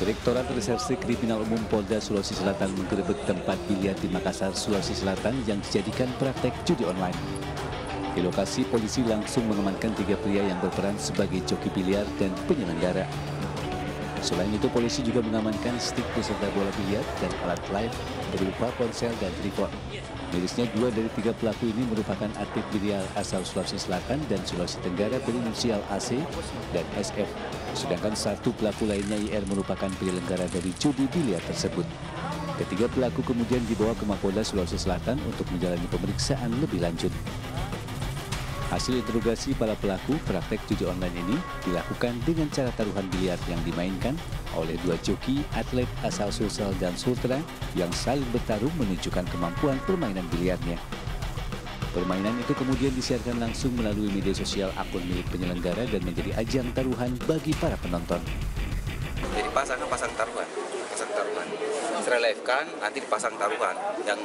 Direktorat Reserse Kriminal Umum Polda Sulawesi Selatan menggerebek tempat biliar di Makassar, Sulawesi Selatan yang dijadikan praktek judi online. Di lokasi, polisi langsung mengamankan tiga pria yang berperan sebagai joki biliar dan penyelenggara. Selain itu, polisi juga mengamankan stik beserta bola biliar dan alat live berupa ponsel dan telepon. Mirisnya, dua dari tiga pelaku ini merupakan atlet biliar asal Sulawesi Selatan dan Sulawesi Tenggara berinisial AC dan SF. Sedangkan satu pelaku lainnya IR merupakan penyelenggara dari judi biliar tersebut. Ketiga pelaku kemudian dibawa ke Mapolda Sulawesi Selatan untuk menjalani pemeriksaan lebih lanjut. Hasil interogasi para pelaku praktek judi online ini dilakukan dengan cara taruhan biliar yang dimainkan oleh dua joki atlet asal Sulsel dan Sultra yang saling bertarung menunjukkan kemampuan permainan biliarnya. Permainan itu kemudian disiarkan langsung melalui media sosial akun milik penyelenggara dan menjadi ajang taruhan bagi para penonton. Jadi pasang pasang taruhan, pasang taruhan. Setelah live kan nanti dipasang taruhan yang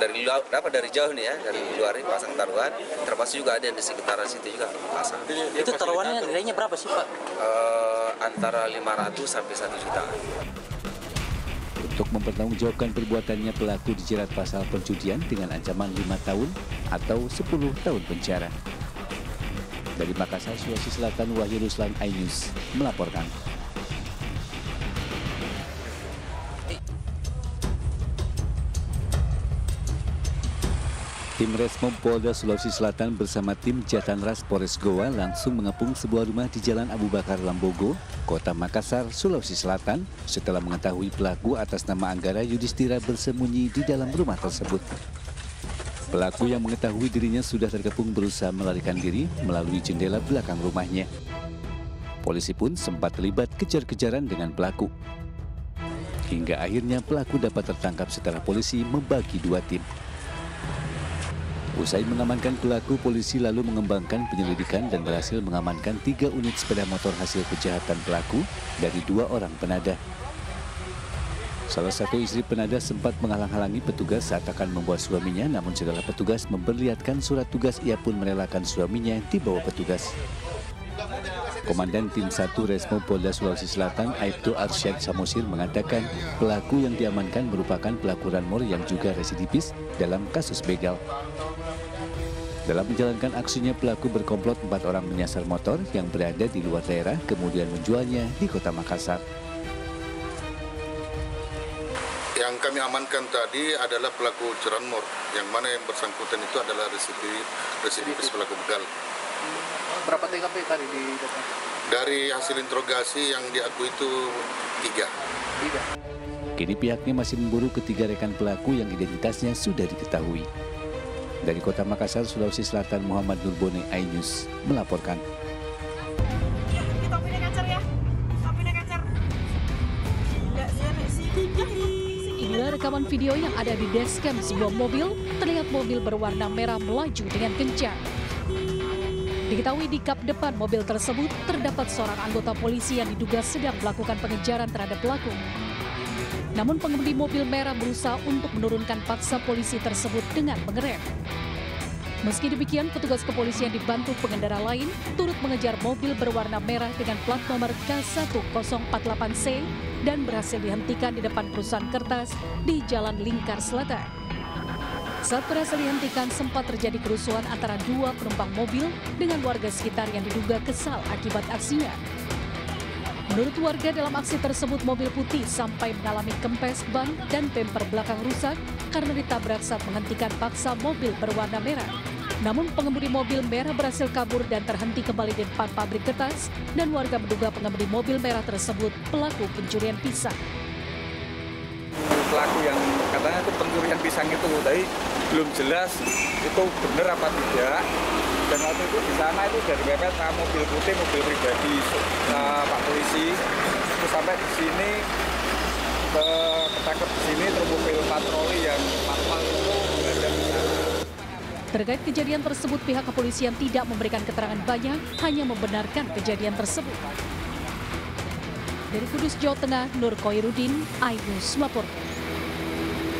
dari luar, apa dari jauh nih ya, dari luar ini pasang taruhan. Termasuk juga ada yang di sekitaran situ juga pasang. Itu taruhannya nilainya berapa sih Pak? Eh, antara 500 sampai 1 juta. Untuk mempertanggungjawabkan perbuatannya pelaku dijerat pasal pencucian dengan ancaman 5 tahun atau 10 tahun penjara. Dari Makassar, Sulawesi Selatan, Wahyu Ruslan, iNews melaporkan. Tim Resmom Polda Sulawesi Selatan bersama tim Jatanras Polres Goa langsung mengepung sebuah rumah di Jalan Abu Bakar Lambogo, Kota Makassar, Sulawesi Selatan setelah mengetahui pelaku atas nama Anggara Yudhistira bersembunyi di dalam rumah tersebut. Pelaku yang mengetahui dirinya sudah terkepung berusaha melarikan diri melalui jendela belakang rumahnya. Polisi pun sempat terlibat kejar-kejaran dengan pelaku. Hingga akhirnya pelaku dapat tertangkap setelah polisi membagi dua tim. Usai mengamankan pelaku, polisi lalu mengembangkan penyelidikan dan berhasil mengamankan tiga unit sepeda motor hasil kejahatan pelaku dari dua orang penadah. Salah satu istri penadah sempat menghalang-halangi petugas saat akan membawa suaminya, namun setelah petugas memperlihatkan surat tugas, ia pun merelakan suaminya dibawa petugas. Komandan Tim 1 Resmo Polda Sulawesi Selatan, Aibtu Arsyad Samosir mengatakan pelaku yang diamankan merupakan pelaku ranmor yang juga residivis dalam kasus begal. Dalam menjalankan aksinya, pelaku berkomplot empat orang menyasar motor yang berada di luar daerah, kemudian menjualnya di kota Makassar. Yang kami amankan tadi adalah pelaku curanmor, yang mana yang bersangkutan itu adalah residivis, residivis pelaku begal. Berapa TKP tadi di Dari hasil interogasi yang diakui itu tiga. Tiga. Kini pihaknya masih memburu ketiga rekan pelaku yang identitasnya sudah diketahui. Dari kota Makassar, Sulawesi Selatan, Muhammad Nurbone, iNews melaporkan. Inilah rekaman video yang ada di dashcam sebuah mobil. Terlihat mobil berwarna merah melaju dengan kencang. Diketahui di kap depan mobil tersebut terdapat seorang anggota polisi yang diduga sedang melakukan pengejaran terhadap pelaku. Namun pengemudi mobil merah berusaha untuk menurunkan paksa polisi tersebut dengan mengerem. Meski demikian, petugas kepolisian dibantu pengendara lain turut mengejar mobil berwarna merah dengan plat nomor K1048C dan berhasil dihentikan di depan perusahaan kertas di Jalan Lingkar Selatan. Saat berhasil dihentikan, sempat terjadi kerusuhan antara dua penumpang mobil dengan warga sekitar yang diduga kesal akibat aksinya. Menurut warga dalam aksi tersebut mobil putih sampai mengalami kempes ban dan bemper belakang rusak karena ditabrak saat menghentikan paksa mobil berwarna merah. Namun pengemudi mobil merah berhasil kabur dan terhenti kembali di depan pabrik kertas dan warga menduga pengemudi mobil merah tersebut pelaku pencurian pisang. pelaku yang katanya itu pencurian pisang itu tapi belum jelas itu benar apa tidak dan waktu itu di sana itu dari mepet nah, mobil putih mobil pribadi nah, pak polisi terus sampai di sini ke ketangkep di sini terus mobil patroli yang manual itu berada di sana Terkait kejadian tersebut, pihak kepolisian tidak memberikan keterangan banyak, hanya membenarkan kejadian tersebut. Dari Kudus, Jawa Tengah, Nur Koirudin, iNews melaporkan.